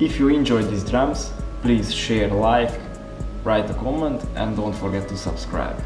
If you enjoyed these drums, please share, like, write a comment and don't forget to subscribe.